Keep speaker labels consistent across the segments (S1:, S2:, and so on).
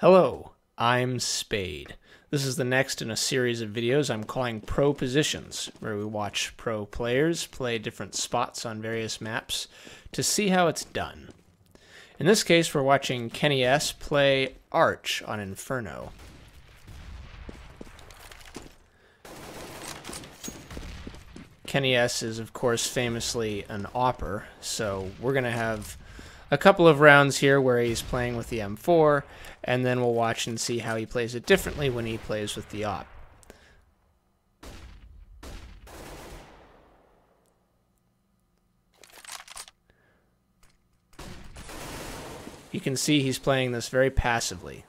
S1: Hello, I'm Spade. This is the next in a series of videos I'm calling Pro Positions, where we watch pro players play different spots on various maps to see how it's done. In this case, we're watching KennyS play Arch on Inferno. KennyS is, of course, famously an AWPer, so we're going to have a couple of rounds here where he's playing with the M4, and then we'll watch and see how he plays it differently when he plays with the op. You can see he's playing this very passively.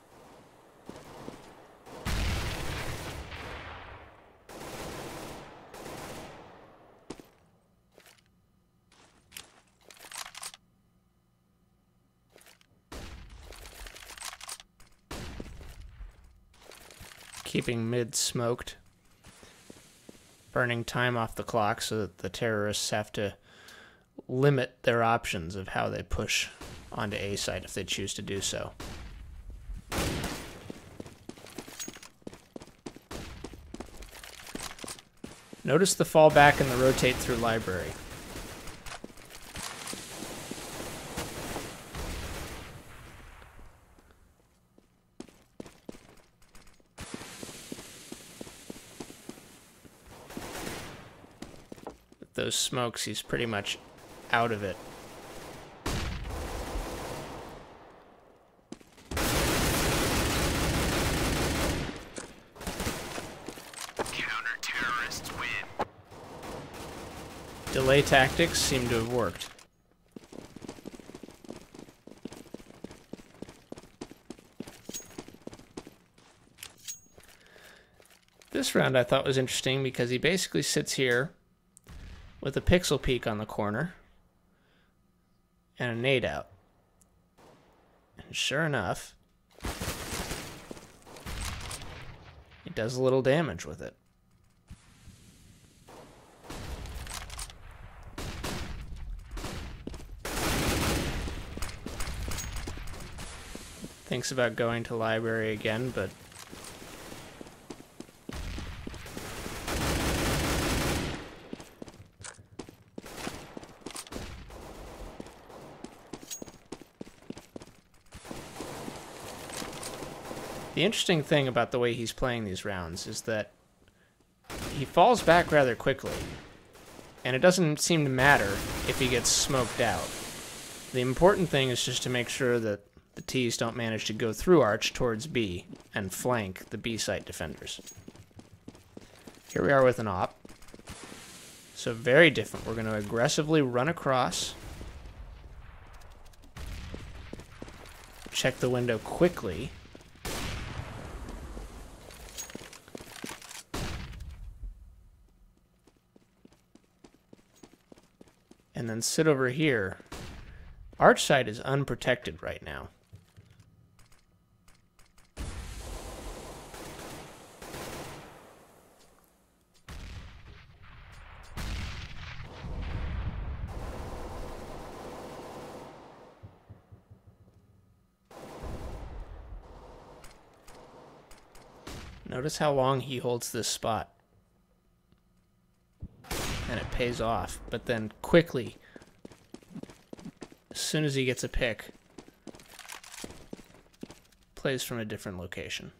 S1: Keeping mid smoked, burning time off the clock so that the terrorists have to limit their options of how they push onto A site if they choose to do so. Notice the fallback and the rotate through library. Those smokes, he's pretty much out of it.
S2: Counter-terrorists win.
S1: Delay tactics seem to have worked. This round I thought was interesting because he basically sits here with a pixel peek on the corner and a nade out. And sure enough, it does a little damage with it. Thinks about going to library again, but The interesting thing about the way he's playing these rounds is that he falls back rather quickly, and it doesn't seem to matter if he gets smoked out. The important thing is just to make sure that the T's don't manage to go through Arch towards B and flank the B site defenders. Here we are with an op. So very different. We're going to aggressively run across. Check the window quickly. And then sit over here. Arch side is unprotected right now. Notice how long he holds this spot pays off. But then quickly, as soon as he gets a pick, plays from a different location.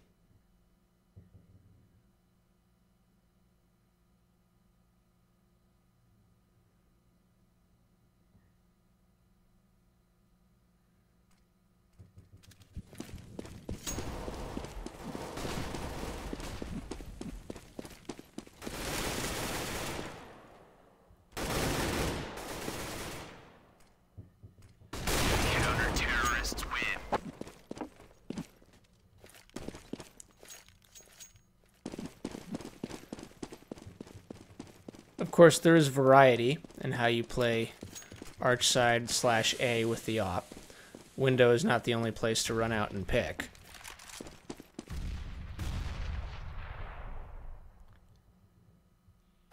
S1: Of course, there is variety in how you play arch side slash A with the op. Window is not the only place to run out and pick.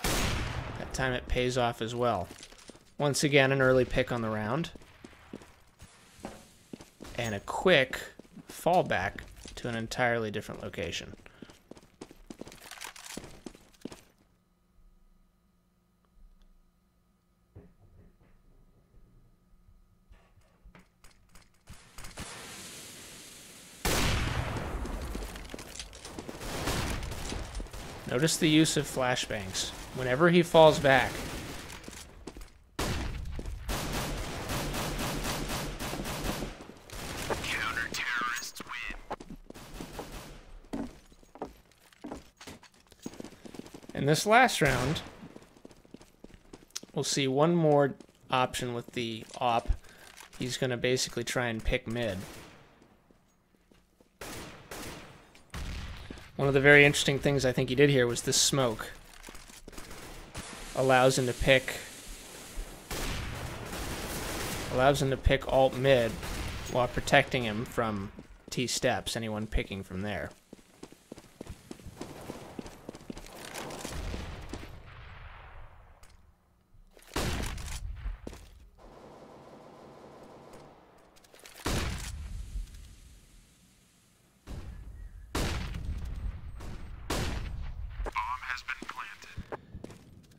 S1: That time it pays off as well. Once again, an early pick on the round. And a quick fallback to an entirely different location. Notice the use of flashbangs. Whenever he falls back, In this last round, we'll see one more option with the op. He's going to basically try and pick mid. One of the very interesting things I think he did here was this smoke. Allows him to pick allows him to pick alt mid while protecting him from T steps, anyone picking from there.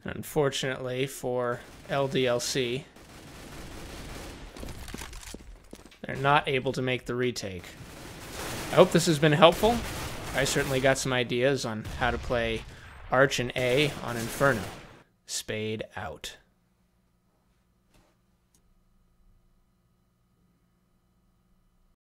S1: Unfortunately for LDLC, they're not able to make the retake. I hope this has been helpful. I certainly got some ideas on how to play Arch and A on Inferno. Spade out.